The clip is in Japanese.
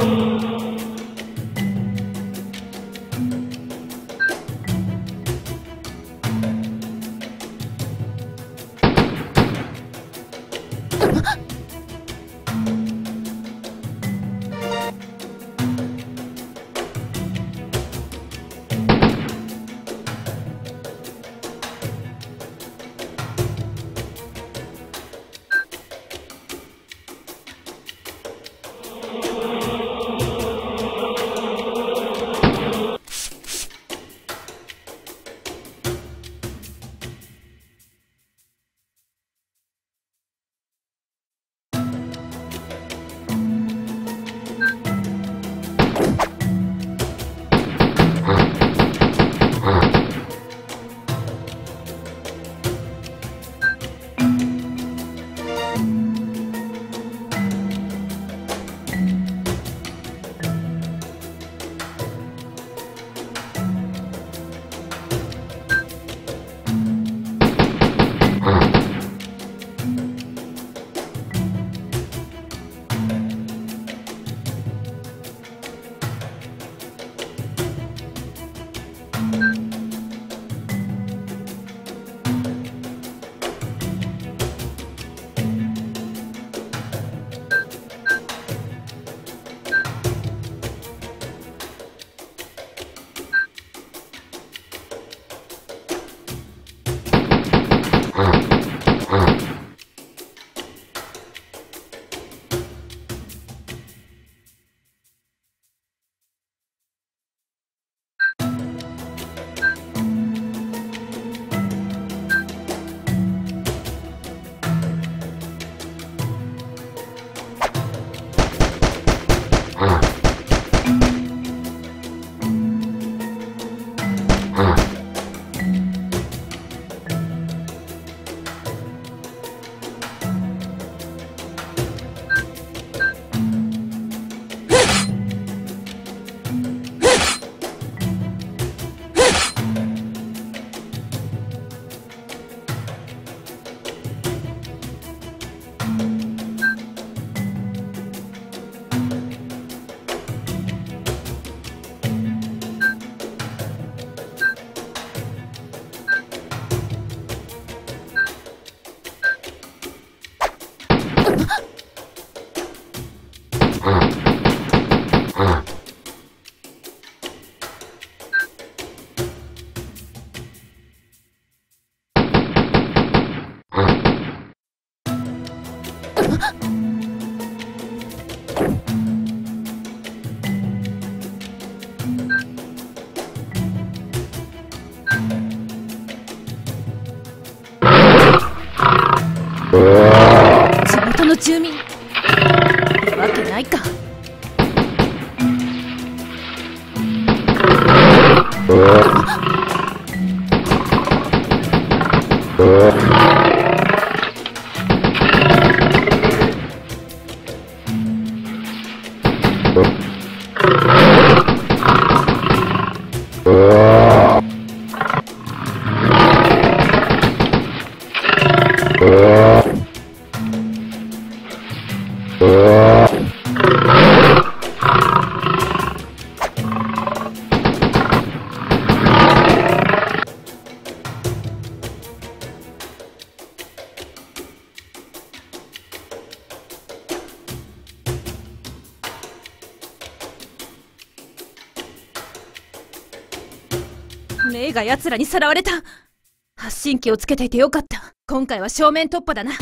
Thank you. の Uh... メイが奴らにさらわれた。発信機をつけていてよかった。今回は正面突破だな。